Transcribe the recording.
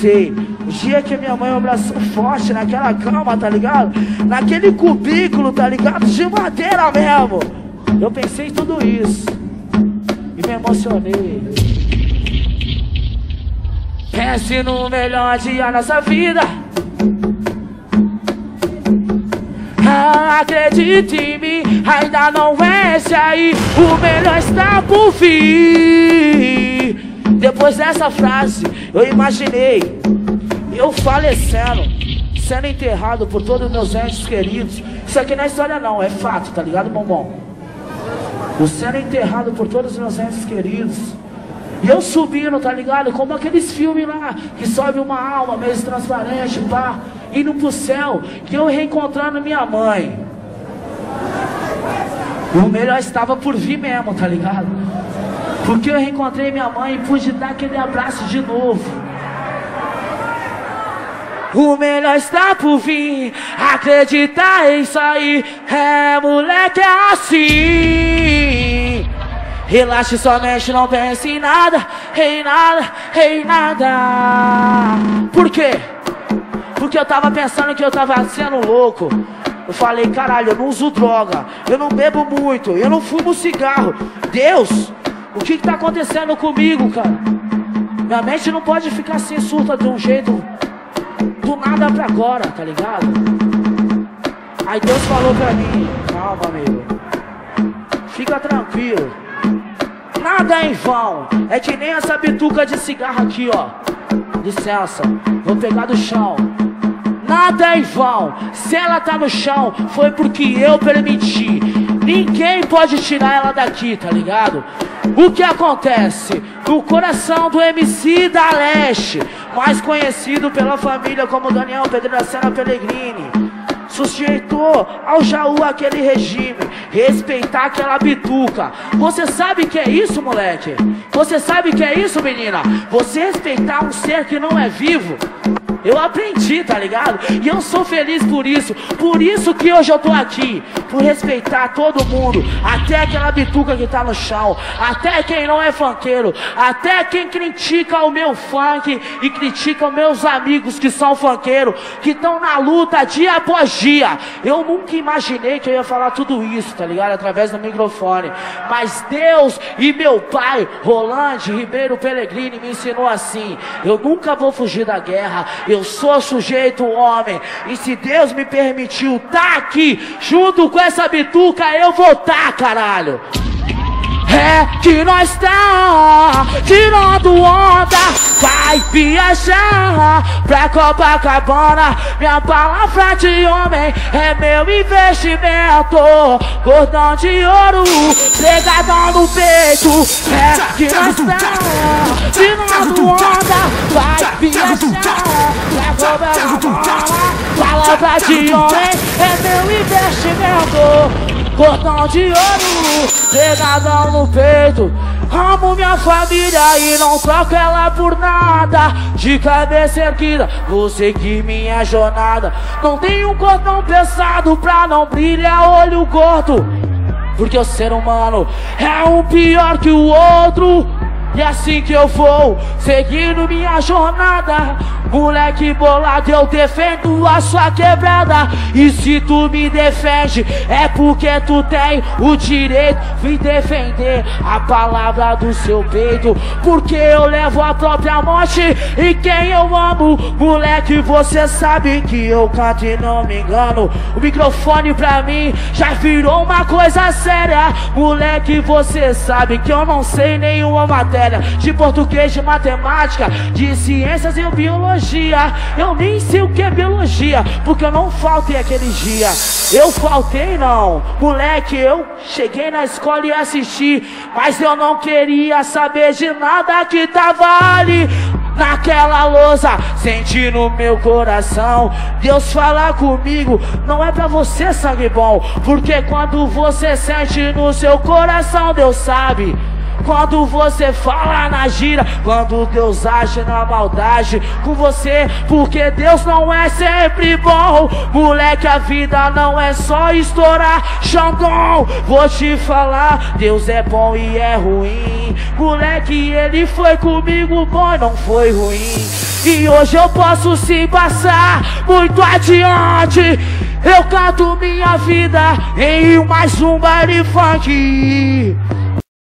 pensei, o dia que minha mãe me abraçou forte naquela cama, tá ligado? Naquele cubículo, tá ligado? De madeira mesmo. Eu pensei em tudo isso. E me emocionei. Pense no melhor dia da nossa vida. Acredite em mim, ainda não é esse aí. O melhor está por vir. Depois dessa frase, eu imaginei eu falecendo, sendo enterrado por todos os meus entes queridos. Isso aqui não é história, não, é fato, tá ligado, bombom? Eu sendo enterrado por todos os meus entes queridos. E eu subindo, tá ligado? Como aqueles filmes lá, que sobe uma alma meio transparente, pá, indo pro céu, que eu reencontrando minha mãe. O melhor estava por vir mesmo, tá ligado? Porque eu reencontrei minha mãe e pude dar aquele abraço de novo. O melhor está por vir, acreditar em isso aí. É, moleque, é assim. Relaxe somente, não pense em nada, em nada, em nada. Por quê? Porque eu tava pensando que eu tava sendo louco. Eu falei, caralho, eu não uso droga, eu não bebo muito, eu não fumo cigarro. Deus, o que, que tá acontecendo comigo, cara? Minha mente não pode ficar assim surta de um jeito do nada pra agora, tá ligado? Aí Deus falou pra mim, calma amigo, fica tranquilo. Nada é em vão, é que nem essa bituca de cigarro aqui, ó. Licença, vou pegar do chão. Nada é em vão, se ela tá no chão, foi porque eu permiti. Ninguém pode tirar ela daqui, tá ligado? O que acontece? No coração do MC da Leste, mais conhecido pela família como Daniel Pedracena Pellegrini, sujeitou ao Jaú aquele regime, respeitar aquela bituca. Você sabe que é isso, moleque? Você sabe que é isso, menina? Você respeitar um ser que não é vivo. Eu aprendi, tá ligado? E eu sou feliz por isso. Por isso que hoje eu tô aqui. Por respeitar todo mundo. Até aquela bituca que tá no chão. Até quem não é funkeiro. Até quem critica o meu funk e critica os meus amigos que são funkeiros. Que estão na luta dia após dia. Eu nunca imaginei que eu ia falar tudo isso, tá ligado? Através do microfone. Mas Deus e meu pai, Rolande Ribeiro Pellegrini, me ensinou assim. Eu nunca vou fugir da guerra. Eu sou sujeito homem. E se Deus me permitiu tá aqui, junto com essa bituca, eu vou tá, caralho. É que nós tá tirando onda, vai viajar pra Copacabana. Minha palavra de homem é meu investimento. Cordão de ouro, pregadão no peito. É que nós tá tirando onda, Palavra de homem é meu investimento. Cordão de ouro, pegadão no peito. Amo minha família e não troco ela por nada. De cabeça erguida, vou seguir minha jornada. Não tenho um cordão pesado pra não brilhar olho gordo. Porque o ser humano é um pior que o outro. E é assim que eu vou, seguindo minha jornada. Moleque bolado, eu defendo a sua quebrada. E se tu me defende, é porque tu tem o direito de defender a palavra do seu peito. Porque eu levo a própria morte e quem eu amo. Moleque, você sabe que eu canto e não me engano. O microfone pra mim já virou uma coisa séria. Moleque, você sabe que eu não sei nenhuma matéria de português, de matemática, de ciências e biologia. Eu nem sei o que é biologia, porque eu não faltei aquele dia. Eu faltei não, moleque, eu cheguei na escola e assisti, mas eu não queria saber de nada que tava ali naquela lousa, senti no meu coração. Deus falar comigo, não é pra você sangue bom, porque quando você sente no seu coração, Deus sabe. Quando você fala na gira, quando Deus age na maldade com você, porque Deus não é sempre bom. Moleque, a vida não é só estourar Xandão. Vou te falar, Deus é bom e é ruim. Moleque, ele foi comigo bom não foi ruim. E hoje eu posso se passar muito adiante. Eu canto minha vida em mais um baile funk.